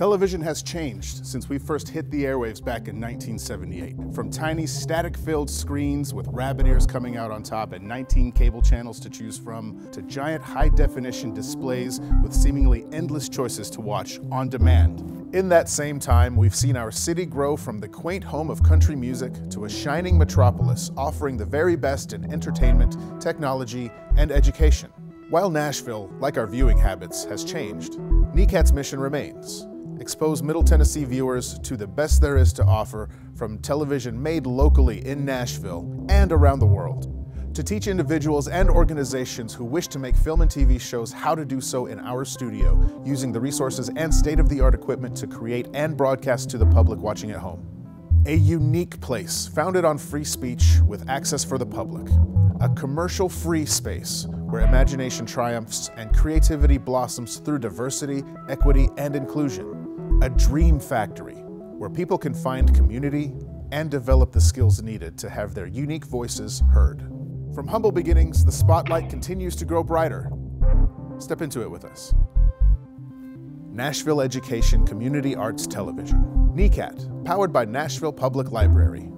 Television has changed since we first hit the airwaves back in 1978. From tiny static-filled screens with rabbit ears coming out on top and 19 cable channels to choose from, to giant high-definition displays with seemingly endless choices to watch on demand. In that same time, we've seen our city grow from the quaint home of country music to a shining metropolis offering the very best in entertainment, technology, and education. While Nashville, like our viewing habits, has changed, NECAT's mission remains expose Middle Tennessee viewers to the best there is to offer from television made locally in Nashville and around the world. To teach individuals and organizations who wish to make film and TV shows how to do so in our studio, using the resources and state-of-the-art equipment to create and broadcast to the public watching at home. A unique place founded on free speech with access for the public. A commercial-free space where imagination triumphs and creativity blossoms through diversity, equity, and inclusion a dream factory where people can find community and develop the skills needed to have their unique voices heard. From humble beginnings, the spotlight continues to grow brighter. Step into it with us. Nashville Education Community Arts Television, NECAT, powered by Nashville Public Library.